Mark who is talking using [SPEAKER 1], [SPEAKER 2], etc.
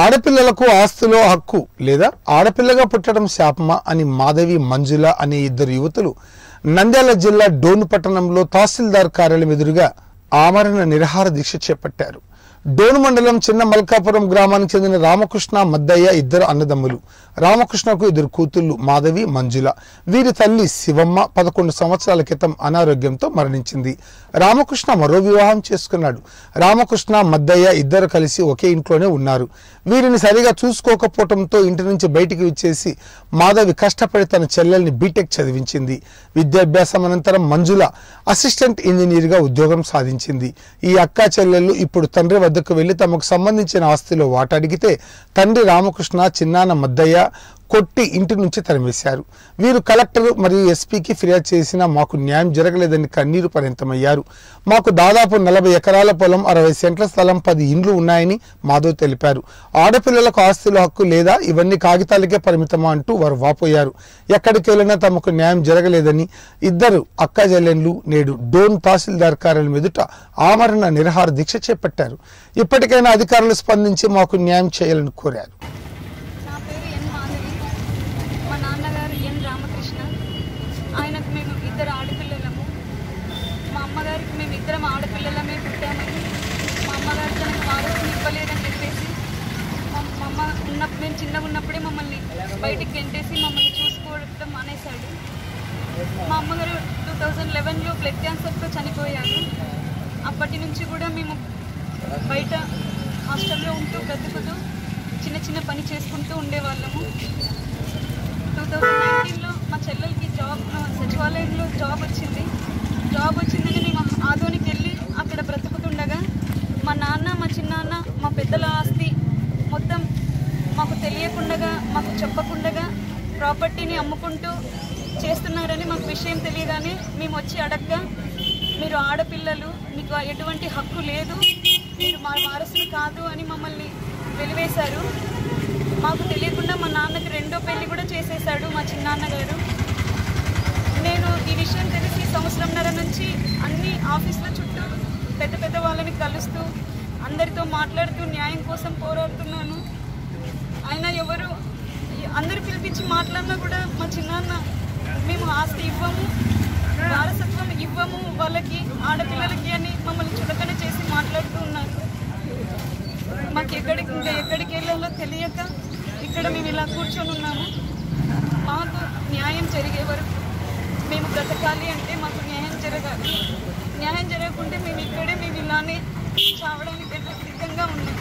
[SPEAKER 1] ఆడపిల్లలకు ఆస్తిలో హక్కు లేదా ఆడపిల్లగా పుట్టడం శాపమా అని మాధవి మంజుల అనే ఇద్దరు యువతులు నంద్యాల జిల్లా డోను పట్టణంలో తహసీల్దార్ కార్యాలయం ఎదురుగా ఆమరణ నిరహార దీక్ష చేపట్టారు. డోను మండలం చిన్న మల్కాపురం గ్రామానికి చెందిన రామకృష్ణ మద్దయ్య ఇద్దరు అన్నదమ్ములు. రామకృష్ణకు ఇద్దరు కూతుళ్ళు మాధవి మంజుల. వీరి తల్లి శివమ్మ పదకొండు సంవత్సరాల క్రితం అనారోగ్యంతో మరణించింది. రామకృష్ణ మరో వివాహం చేసుకున్నాడు. రామకృష్ణ మద్దయ్య ఇద్దరు కలిసి ఒకే ఇంట్లోనే ఉన్నారు. వీరిని సరిగా చూసుకోకపోవడంతో ఇంటి నుంచి బయటికి వచ్చేసి మాధవి కష్టపడి తన చెల్లెల్ని బీటెక్ చదివించింది. విద్యాభ్యాసం అనంతరం మంజుల అసిస్టెంట్ ఇంజనీర్గా ఉద్యోగం సాధించింది. ఈ అక్కా చెల్లెళ్ళు ఇప్పుడు తండ్రి వద్దకు వెళ్ళి తమకు సంబంధించిన ఆస్తిలో వాటడిగితే తండ్రి రామకృష్ణ చిన్నాన్న మద్దయ్య కొట్టి ఇంటి నుంచి తరిమేశారు. వీరు కలెక్టర్ మరియు ఎస్పీకి ఫిర్యాదు చేసినా మాకు న్యాయం జరగలేదని కన్నీరు పరిమితమయ్యారు మాకు దాదాపు నలభై ఎకరాల పొలం అరవై సెంట్ల స్థలం పది ఇండ్లు ఉన్నాయని మాధవ్ తెలిపారు. ఆడపిల్లలకు ఆస్తుల హక్కు లేదా ఇవన్నీ కాగితాలకే పరిమితమా అంటూ వారు వాపోయారు. ఎక్కడికి వెళ్ళినా తమకు న్యాయం జరగలేదని ఇద్దరు అక్క చెల్లెండ్లు నేడు డోన్ తహసీల్దార్ కార్యాలయం ఎదుట ఆమరణ నిరహార దీక్ష చేపట్టారు. ఇప్పటికైనా అధికారులు స్పందించి మాకు న్యాయం చేయాలని కోరారు.
[SPEAKER 2] మా నాన్నగారు ఎన్ రామకృష్ణ. ఆయనకు మేము ఇద్దరు ఆడపిల్లలము. మా అమ్మగారికి మేము ఇద్దరం ఆడపిల్లలమే పుట్టామని మా అమ్మగారు తనకు వారసుని ఇవ్వలేదని చెప్పేసి మా అమ్మ ఉన్న మేము చిన్నగా ఉన్నప్పుడే మమ్మల్ని బయటికి గెంటేసి మమ్మల్ని చూసుకోవడం మానేశాడు. మా అమ్మగారు టూ థౌజండ్ లెవెన్లో బ్లడ్ క్యాన్సర్తో చనిపోయారు. అప్పటి నుంచి కూడా మేము బయట హాస్టల్లో ఉంటూ బ్రతుకుతూ చిన్న చిన్న పని చేసుకుంటూ ఉండేవాళ్ళము. థౌజండ్ నైన్టీన్లో మా చెల్లెలకి జాబ్ సచివాలయంలో జాబ్ వచ్చింది. జాబ్ వచ్చిందని మేము ఆదోనికి వెళ్ళి అక్కడ బ్రతుకుతుండగా మా నాన్న మా చిన్నాన్న మా పెద్దల ఆస్తి మొత్తం మాకు తెలియకుండగా మాకు చెప్పకుండగా ప్రాపర్టీని అమ్ముకుంటూ చేస్తున్నారని మాకు విషయం తెలియగానే మేము వచ్చి అడగ్గా మీరు ఆడపిల్లలు మీకు ఎటువంటి హక్కు లేదు మీరు మా వారసులు కాదు అని మమ్మల్ని వెలివేశారు. మాకు తెలియకుండా మా నాన్నకి రెండో పెళ్ళి కూడా చేసేసాడు మా చిన్నాన్న గారు. నేను ఈ విషయం తెలిసి సంవత్సరంన్నర నుంచి అన్ని ఆఫీసుల చుట్టూ పెద్ద పెద్ద వాళ్ళని కలుస్తూ అందరితో మాట్లాడుతూ న్యాయం కోసం పోరాడుతున్నాను. అయినా ఎవరు అందరు పిలిపించి మాట్లాడినా కూడా మా చిన్నాన్న మేము ఆస్తి ఇవ్వము వారసత్వం ఇవ్వము వాళ్ళకి ఆడపిల్లలకి అని మమ్మల్ని చులకన చేసి మాట్లాడుతూ ఉన్నారు. మాకు ఎక్కడికి ఇంకా ఎక్కడికి వెళ్ళాలో తెలియక ఇక్కడ మేము ఇలా కూర్చొని ఉన్నాము. మాకు న్యాయం జరిగే వరకు మేము బ్రతకాలి అంటే మాకు న్యాయం జరగాలి. న్యాయం జరగకుంటే మేము ఇక్కడే మేము ఇలానే చావడానికి సిద్ధంగా ఉన్నాం.